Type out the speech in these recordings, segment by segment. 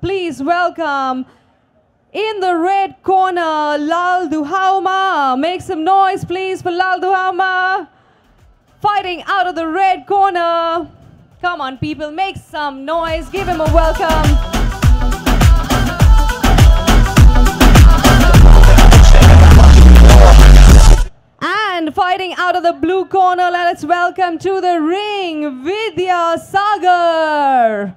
Please welcome in the red corner, Lalduhawma. Make some noise, please, for Lalduhawma. Fighting out of the red corner. Come on, people, make some noise. Give him a welcome. And fighting out of the blue corner, let's welcome to the ring, Vidya Sagar.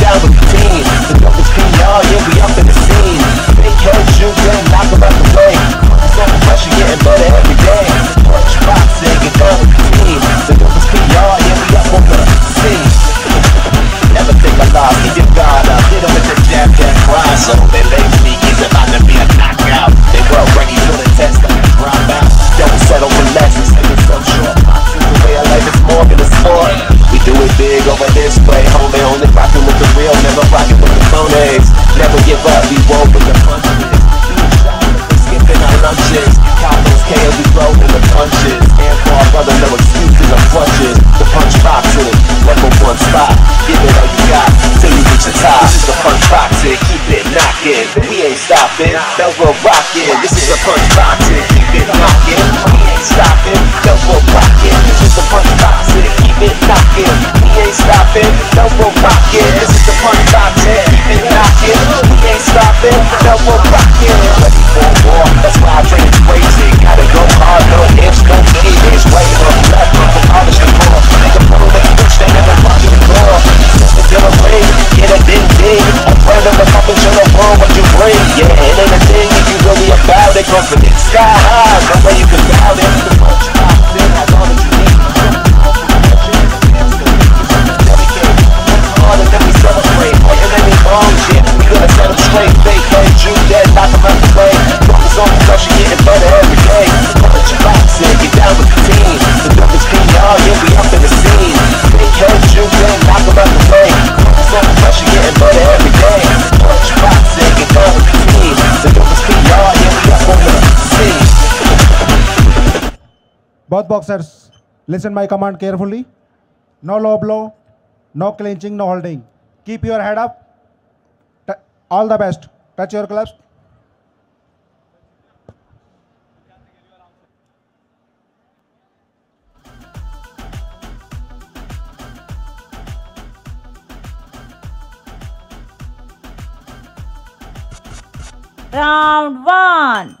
Slovakia Both boxers, listen my command carefully. No low blow, no clinching, no holding. Keep your head up. T all the best. Touch your gloves. Round 1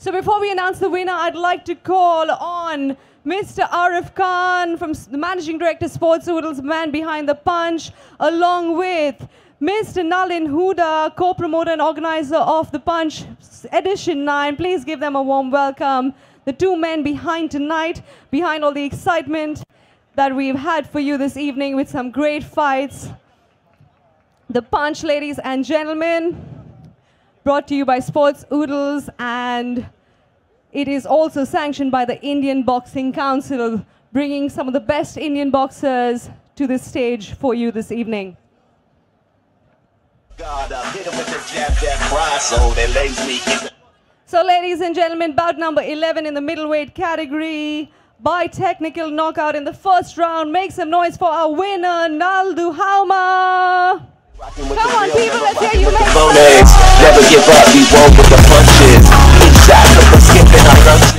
So before we announce the winner, I'd like to call on Mr. Arif Khan from the Managing Director Sports Oodles, man behind the punch, along with Mr. Nalin Huda, co-promoter and organizer of the Punch Edition 9. Please give them a warm welcome. The two men behind tonight, behind all the excitement that we've had for you this evening with some great fights. The Punch, ladies and gentlemen brought to you by Sports Oodles and it is also sanctioned by the Indian Boxing Council, bringing some of the best Indian boxers to this stage for you this evening. God, I hit 'em with the jab, jab, cry, so they lays me in the So, ladies and gentlemen, bout number 11 in the middleweight category. By technical knockout in the first round, make some noise for our winner, Lalduhawma. Rockin' with Come on, people, let's hear you with make Never give up, we roll with the punches. Each shot of the skipping, I learned